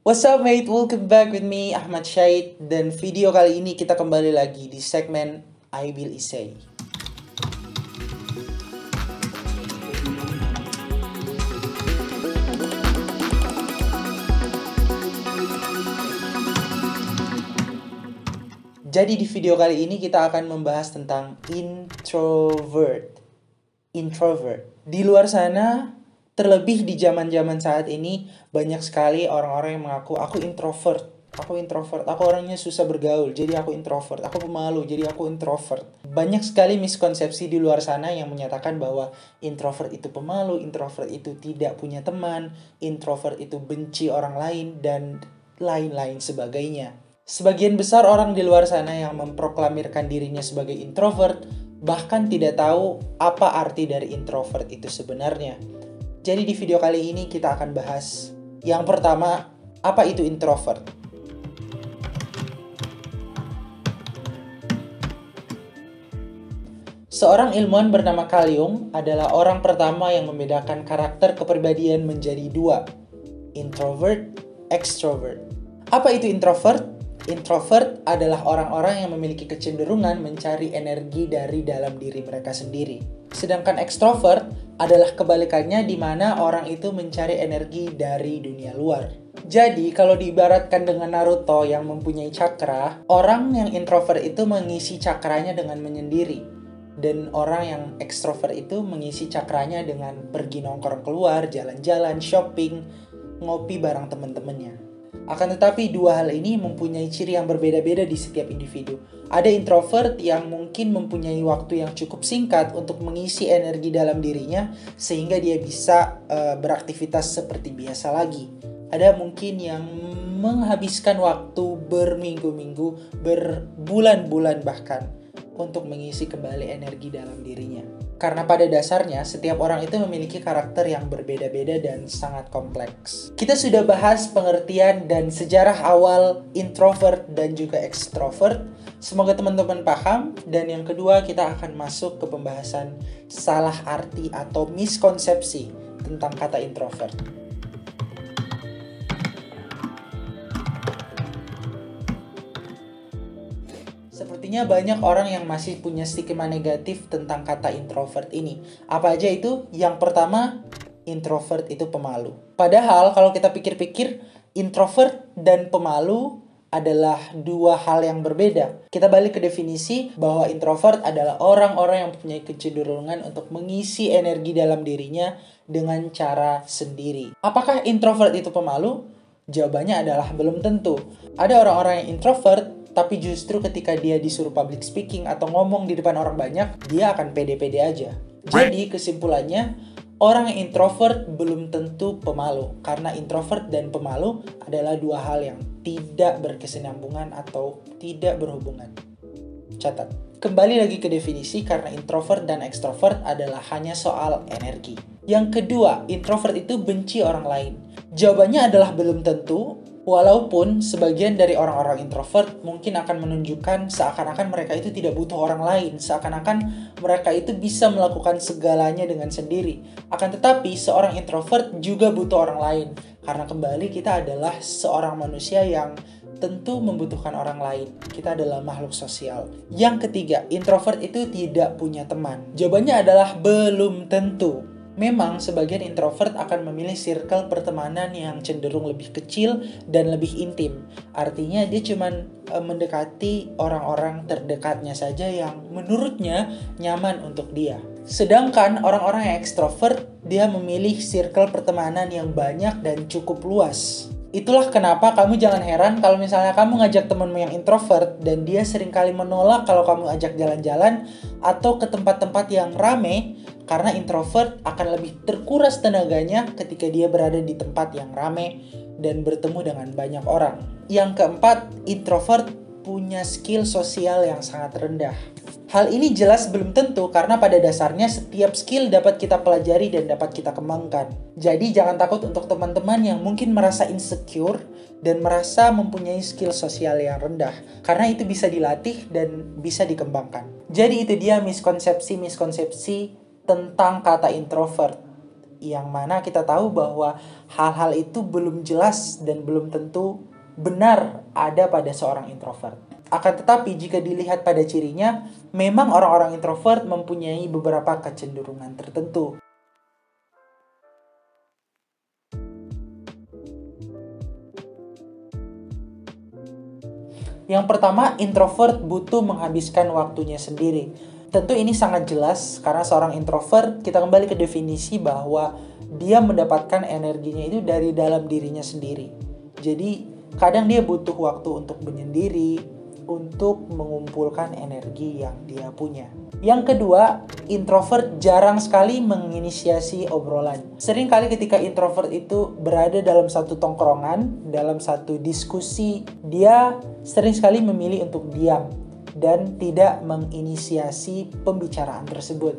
What's up mate? Welcome back with me Ahmad Syahid dan video kali ini kita kembali lagi di segmen I Will Essay. Jadi di video kali ini kita akan membahas tentang introvert. Introvert. Di luar sana, terlebih di zaman-zaman saat ini, banyak sekali orang-orang yang mengaku aku introvert. Aku introvert, aku orangnya susah bergaul, jadi aku introvert. Aku pemalu, jadi aku introvert. Banyak sekali miskonsepsi di luar sana yang menyatakan bahwa introvert itu pemalu, introvert itu tidak punya teman, introvert itu benci orang lain, dan lain-lain sebagainya. Sebagian besar orang di luar sana yang memproklamirkan dirinya sebagai introvert bahkan tidak tahu apa arti dari introvert itu sebenarnya. Jadi di video kali ini kita akan bahas yang pertama, apa itu introvert? Seorang ilmuwan bernama Jung adalah orang pertama yang membedakan karakter kepribadian menjadi dua, introvert, extrovert. Apa itu introvert? Introvert adalah orang-orang yang memiliki kecenderungan mencari energi dari dalam diri mereka sendiri. Sedangkan ekstrovert adalah kebalikannya di mana orang itu mencari energi dari dunia luar. Jadi, kalau diibaratkan dengan Naruto yang mempunyai cakra, orang yang introvert itu mengisi cakranya dengan menyendiri. Dan orang yang ekstrovert itu mengisi cakranya dengan pergi nongkrong keluar, jalan-jalan, shopping, ngopi bareng teman-temannya. Akan tetapi dua hal ini mempunyai ciri yang berbeda-beda di setiap individu. Ada introvert yang mungkin mempunyai waktu yang cukup singkat untuk mengisi energi dalam dirinya sehingga dia bisa uh, beraktivitas seperti biasa lagi. Ada mungkin yang menghabiskan waktu berminggu-minggu, berbulan-bulan bahkan untuk mengisi kembali energi dalam dirinya. Karena pada dasarnya setiap orang itu memiliki karakter yang berbeda-beda dan sangat kompleks. Kita sudah bahas pengertian dan sejarah awal introvert dan juga extrovert. Semoga teman-teman paham dan yang kedua kita akan masuk ke pembahasan salah arti atau miskonsepsi tentang kata introvert. Banyak orang yang masih punya stigma negatif tentang kata introvert ini. Apa aja itu? Yang pertama, introvert itu pemalu. Padahal kalau kita pikir-pikir, introvert dan pemalu adalah dua hal yang berbeda. Kita balik ke definisi bahwa introvert adalah orang-orang yang punya kecenderungan untuk mengisi energi dalam dirinya dengan cara sendiri. Apakah introvert itu pemalu? Jawabannya adalah belum tentu. Ada orang-orang yang introvert tapi justru ketika dia disuruh public speaking atau ngomong di depan orang banyak, dia akan pede-pede aja. Jadi kesimpulannya, orang introvert belum tentu pemalu, karena introvert dan pemalu adalah dua hal yang tidak berkesinambungan atau tidak berhubungan. Catat. Kembali lagi ke definisi karena introvert dan extrovert adalah hanya soal energi. Yang kedua, introvert itu benci orang lain. Jawabannya adalah belum tentu, Walaupun sebagian dari orang-orang introvert mungkin akan menunjukkan seakan-akan mereka itu tidak butuh orang lain, seakan-akan mereka itu bisa melakukan segalanya dengan sendiri. Akan tetapi, seorang introvert juga butuh orang lain, karena kembali kita adalah seorang manusia yang tentu membutuhkan orang lain. Kita adalah makhluk sosial. Yang ketiga, introvert itu tidak punya teman. Jawabannya adalah belum tentu. Memang sebagian introvert akan memilih circle pertemanan yang cenderung lebih kecil dan lebih intim. Artinya dia cuma e, mendekati orang-orang terdekatnya saja yang menurutnya nyaman untuk dia. Sedangkan orang-orang yang ekstrovert dia memilih circle pertemanan yang banyak dan cukup luas. Itulah kenapa kamu jangan heran kalau misalnya kamu ngajak temenmu yang introvert dan dia sering kali menolak kalau kamu ajak jalan-jalan atau ke tempat-tempat yang rame karena introvert akan lebih terkuras tenaganya ketika dia berada di tempat yang rame dan bertemu dengan banyak orang. Yang keempat, introvert punya skill sosial yang sangat rendah. Hal ini jelas belum tentu karena pada dasarnya setiap skill dapat kita pelajari dan dapat kita kembangkan. Jadi jangan takut untuk teman-teman yang mungkin merasa insecure dan merasa mempunyai skill sosial yang rendah karena itu bisa dilatih dan bisa dikembangkan. Jadi itu dia miskonsepsi-miskonsepsi tentang kata introvert. Yang mana kita tahu bahwa hal-hal itu belum jelas dan belum tentu benar ada pada seorang introvert. Akan tetapi jika dilihat pada cirinya, memang orang-orang introvert mempunyai beberapa kecenderungan tertentu. Yang pertama, introvert butuh menghabiskan waktunya sendiri. Tentu ini sangat jelas karena seorang introvert kita kembali ke definisi bahwa dia mendapatkan energinya itu dari dalam dirinya sendiri. Jadi kadang dia butuh waktu untuk menyendiri, untuk mengumpulkan energi yang dia punya. Yang kedua, introvert jarang sekali menginisiasi obrolan. Sering kali ketika introvert itu berada dalam satu tongkrongan, dalam satu diskusi, dia sering sekali memilih untuk diam dan tidak menginisiasi pembicaraan tersebut.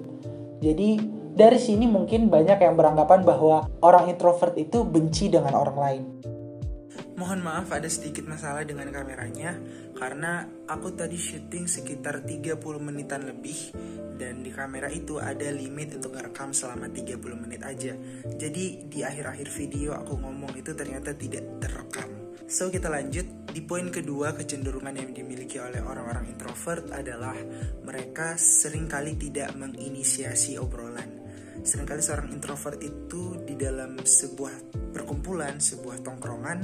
Jadi, dari sini mungkin banyak yang beranggapan bahwa orang introvert itu benci dengan orang lain. Mohon maaf ada sedikit masalah dengan kameranya karena aku tadi syuting sekitar 30 menitan lebih dan di kamera itu ada limit untuk rekam selama 30 menit aja. Jadi di akhir-akhir video aku ngomong itu ternyata tidak terekam. So kita lanjut di poin kedua kecenderungan yang dimiliki oleh orang-orang introvert adalah mereka sering kali tidak menginisiasi obrolan. Seringkali seorang introvert itu di dalam sebuah perkumpulan, sebuah tongkrongan,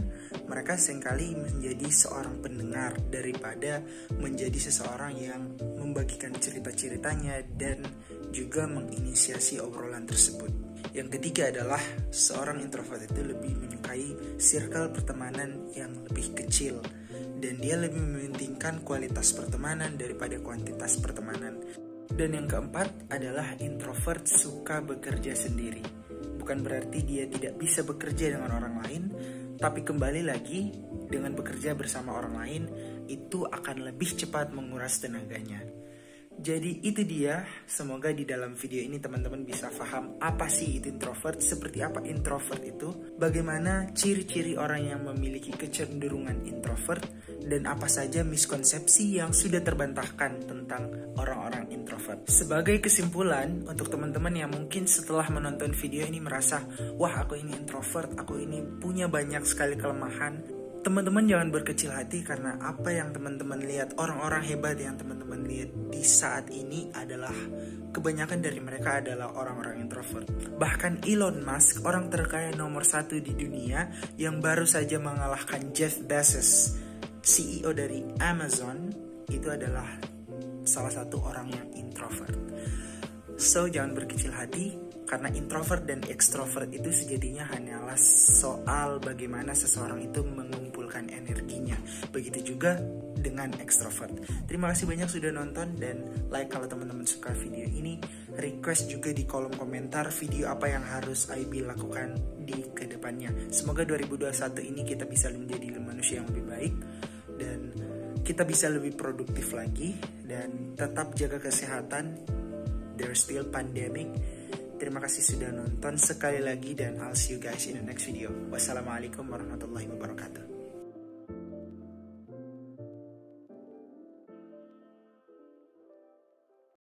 mereka sering kali menjadi seorang pendengar daripada menjadi seseorang yang membagikan cerita-ceritanya dan juga menginisiasi obrolan tersebut. Yang ketiga adalah seorang introvert itu lebih menyukai circle pertemanan yang lebih kecil dan dia lebih mementingkan kualitas pertemanan daripada kuantitas pertemanan. Dan yang keempat adalah introvert suka bekerja sendiri. Bukan berarti dia tidak bisa bekerja dengan orang lain, tapi kembali lagi dengan bekerja bersama orang lain itu akan lebih cepat menguras tenaganya. Jadi itu dia, semoga di dalam video ini teman-teman bisa paham apa sih itu introvert, seperti apa introvert itu, bagaimana ciri-ciri orang yang memiliki kecenderungan introvert, dan apa saja miskonsepsi yang sudah terbantahkan tentang orang-orang introvert. Sebagai kesimpulan, untuk teman-teman yang mungkin setelah menonton video ini merasa, wah aku ini introvert, aku ini punya banyak sekali kelemahan, teman-teman jangan berkecil hati karena apa yang teman-teman lihat orang-orang hebat yang teman-teman lihat di saat ini adalah kebanyakan dari mereka adalah orang-orang introvert. Bahkan Elon Musk, orang terkaya nomor satu di dunia yang baru saja mengalahkan Jeff Bezos, CEO dari Amazon, itu adalah salah satu orang yang introvert. So jangan berkecil hati karena introvert dan extrovert itu sejatinya hanyalah soal bagaimana seseorang itu mengumpulkan mengumpulkan energinya. Begitu juga dengan ekstrovert. Terima kasih banyak sudah nonton dan like kalau teman-teman suka video ini. Request juga di kolom komentar video apa yang harus IB lakukan di ke depannya. Semoga 2021 ini kita bisa menjadi manusia yang lebih baik dan kita bisa lebih produktif lagi dan tetap jaga kesehatan. There's still pandemic. Terima kasih sudah nonton sekali lagi dan I'll see you guys in the next video. Wassalamualaikum warahmatullahi wabarakatuh.